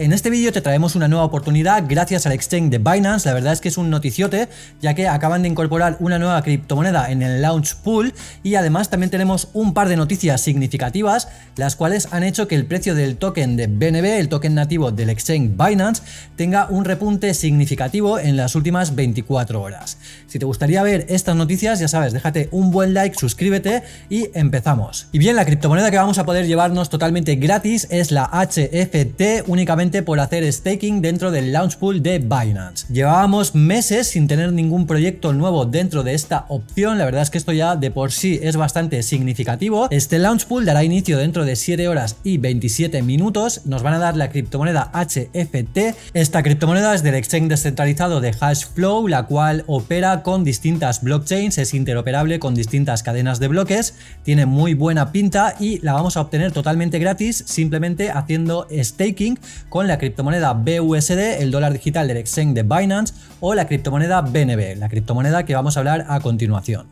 En este vídeo te traemos una nueva oportunidad gracias al exchange de Binance, la verdad es que es un noticiote ya que acaban de incorporar una nueva criptomoneda en el launch pool y además también tenemos un par de noticias significativas las cuales han hecho que el precio del token de BNB, el token nativo del exchange Binance, tenga un repunte significativo en las últimas 24 horas. Si te gustaría ver estas noticias ya sabes, déjate un buen like, suscríbete y empezamos. Y bien, la criptomoneda que vamos a poder llevarnos totalmente gratis es la HFT únicamente por hacer staking dentro del launch pool de Binance. Llevábamos meses sin tener ningún proyecto nuevo dentro de esta opción, la verdad es que esto ya de por sí es bastante significativo. Este launch pool dará inicio dentro de 7 horas y 27 minutos, nos van a dar la criptomoneda HFT. Esta criptomoneda es del exchange descentralizado de Hashflow, la cual opera con distintas blockchains, es interoperable con distintas cadenas de bloques, tiene muy buena pinta y la vamos a obtener totalmente gratis simplemente haciendo staking con la criptomoneda BUSD, el dólar digital del exchange de Binance, o la criptomoneda BNB, la criptomoneda que vamos a hablar a continuación.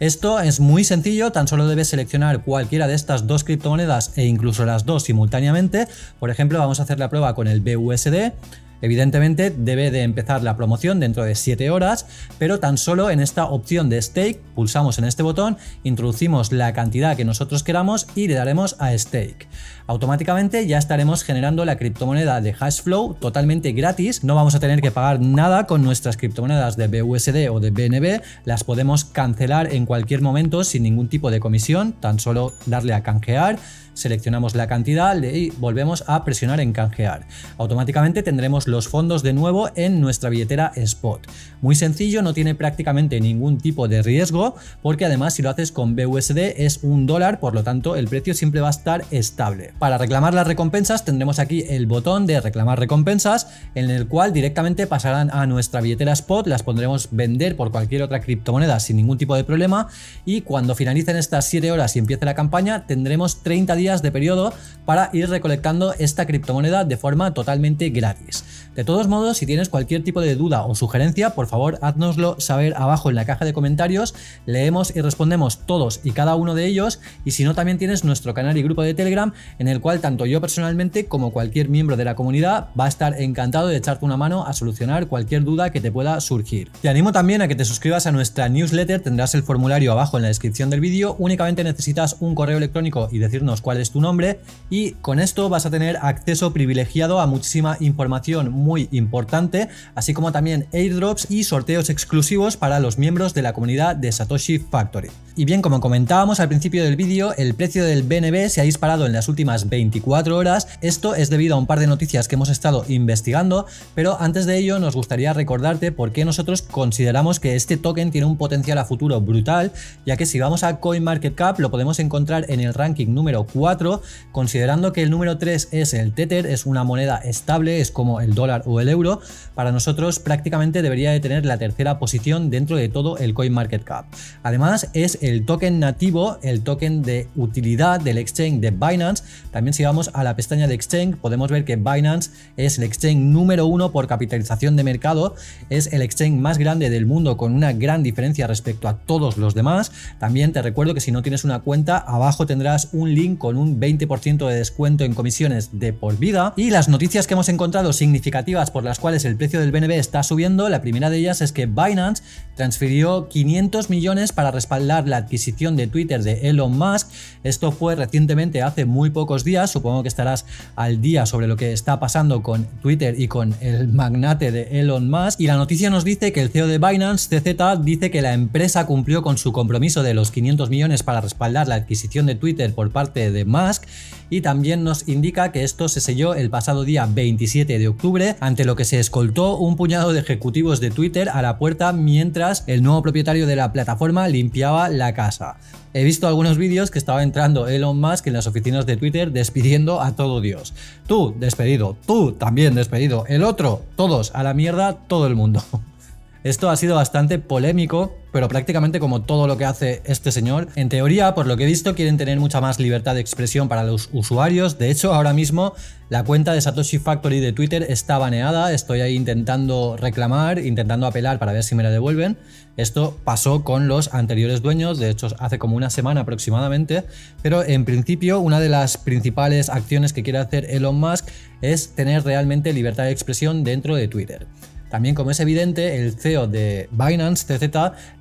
Esto es muy sencillo, tan solo debes seleccionar cualquiera de estas dos criptomonedas e incluso las dos simultáneamente. Por ejemplo, vamos a hacer la prueba con el BUSD. Evidentemente debe de empezar la promoción dentro de 7 horas, pero tan solo en esta opción de stake pulsamos en este botón, introducimos la cantidad que nosotros queramos y le daremos a stake. Automáticamente ya estaremos generando la criptomoneda de Hashflow totalmente gratis, no vamos a tener que pagar nada con nuestras criptomonedas de BUSD o de BNB, las podemos cancelar en cualquier momento sin ningún tipo de comisión, tan solo darle a canjear seleccionamos la cantidad y volvemos a presionar en canjear. Automáticamente tendremos los fondos de nuevo en nuestra billetera Spot. Muy sencillo, no tiene prácticamente ningún tipo de riesgo porque además si lo haces con BUSD es un dólar, por lo tanto el precio siempre va a estar estable. Para reclamar las recompensas tendremos aquí el botón de reclamar recompensas en el cual directamente pasarán a nuestra billetera Spot, las pondremos vender por cualquier otra criptomoneda sin ningún tipo de problema y cuando finalicen estas 7 horas y empiece la campaña tendremos 30 días de periodo para ir recolectando esta criptomoneda de forma totalmente gratis. De todos modos, si tienes cualquier tipo de duda o sugerencia, por favor, haznoslo saber abajo en la caja de comentarios, leemos y respondemos todos y cada uno de ellos, y si no, también tienes nuestro canal y grupo de Telegram, en el cual tanto yo personalmente como cualquier miembro de la comunidad va a estar encantado de echarte una mano a solucionar cualquier duda que te pueda surgir. Te animo también a que te suscribas a nuestra newsletter, tendrás el formulario abajo en la descripción del vídeo, únicamente necesitas un correo electrónico y decirnos cuál es tu nombre, y con esto vas a tener acceso privilegiado a muchísima información muy importante, así como también airdrops y sorteos exclusivos para los miembros de la comunidad de Satoshi Factory. Y bien, como comentábamos al principio del vídeo, el precio del BNB se ha disparado en las últimas 24 horas. Esto es debido a un par de noticias que hemos estado investigando, pero antes de ello nos gustaría recordarte por qué nosotros consideramos que este token tiene un potencial a futuro brutal, ya que si vamos a CoinMarketCap lo podemos encontrar en el ranking número 4, considerando que el número 3 es el Tether, es una moneda estable, es como el dólar o el euro, para nosotros prácticamente debería de tener la tercera posición dentro de todo el CoinMarketCap. Además es el token nativo, el token de utilidad del exchange de Binance. También si vamos a la pestaña de exchange podemos ver que Binance es el exchange número uno por capitalización de mercado, es el exchange más grande del mundo con una gran diferencia respecto a todos los demás. También te recuerdo que si no tienes una cuenta, abajo tendrás un link con un 20% de descuento en comisiones de por vida. Y las noticias que hemos encontrado significativas por las cuales el precio del BNB está subiendo, la primera de ellas es que Binance transfirió 500 millones para respaldar la adquisición de Twitter de Elon Musk. Esto fue recientemente, hace muy pocos días, supongo que estarás al día sobre lo que está pasando con Twitter y con el magnate de Elon Musk. Y la noticia nos dice que el CEO de Binance, CZ, dice que la empresa cumplió con su compromiso de los 500 millones para respaldar la adquisición de Twitter por parte de Musk y también nos indica que esto se selló el pasado día 27 de octubre ante lo que se escoltó un puñado de ejecutivos de Twitter a la puerta mientras el nuevo propietario de la plataforma limpiaba la casa. He visto algunos vídeos que estaba entrando Elon Musk en las oficinas de Twitter despidiendo a todo Dios. Tú, despedido. Tú, también despedido. El otro, todos a la mierda, todo el mundo. Esto ha sido bastante polémico, pero prácticamente como todo lo que hace este señor. En teoría, por lo que he visto, quieren tener mucha más libertad de expresión para los usuarios. De hecho, ahora mismo la cuenta de Satoshi Factory de Twitter está baneada. Estoy ahí intentando reclamar, intentando apelar para ver si me la devuelven. Esto pasó con los anteriores dueños, de hecho hace como una semana aproximadamente, pero en principio una de las principales acciones que quiere hacer Elon Musk es tener realmente libertad de expresión dentro de Twitter. También, como es evidente, el CEO de Binance CZ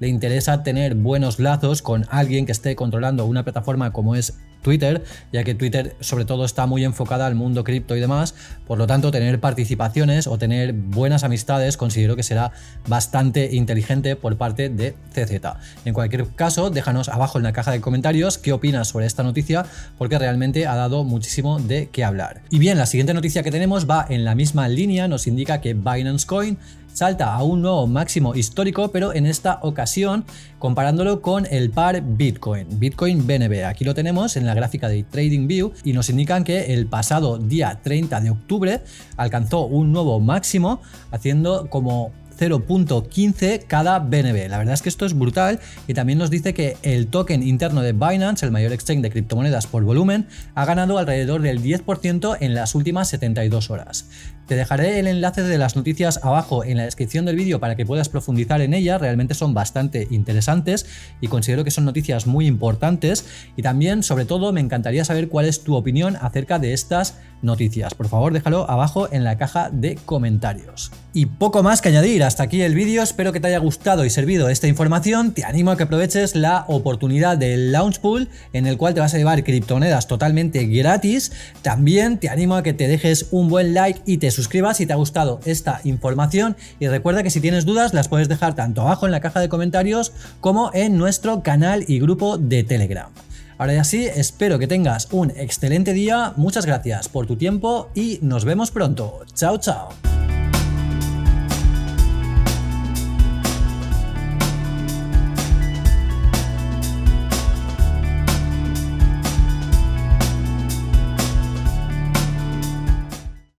le interesa tener buenos lazos con alguien que esté controlando una plataforma como es Twitter, ya que Twitter sobre todo está muy enfocada al mundo cripto y demás, por lo tanto tener participaciones o tener buenas amistades considero que será bastante inteligente por parte de CZ. En cualquier caso, déjanos abajo en la caja de comentarios qué opinas sobre esta noticia, porque realmente ha dado muchísimo de qué hablar. Y bien, la siguiente noticia que tenemos va en la misma línea, nos indica que Binance Coin salta a un nuevo máximo histórico, pero en esta ocasión comparándolo con el par Bitcoin, Bitcoin BNB. Aquí lo tenemos en la gráfica de TradingView y nos indican que el pasado día 30 de octubre alcanzó un nuevo máximo, haciendo como 0.15 cada BNB. La verdad es que esto es brutal y también nos dice que el token interno de Binance, el mayor exchange de criptomonedas por volumen, ha ganado alrededor del 10% en las últimas 72 horas. Te dejaré el enlace de las noticias abajo en la descripción del vídeo para que puedas profundizar en ellas, realmente son bastante interesantes y considero que son noticias muy importantes. Y también sobre todo me encantaría saber cuál es tu opinión acerca de estas noticias. Por favor déjalo abajo en la caja de comentarios. Y poco más que añadir, hasta aquí el vídeo, espero que te haya gustado y servido esta información, te animo a que aproveches la oportunidad del Launch Pool en el cual te vas a llevar criptomonedas totalmente gratis, también te animo a que te dejes un buen like y te suscribas si te ha gustado esta información y recuerda que si tienes dudas las puedes dejar tanto abajo en la caja de comentarios como en nuestro canal y grupo de Telegram. Ahora ya sí, espero que tengas un excelente día, muchas gracias por tu tiempo y nos vemos pronto. Chao, chao.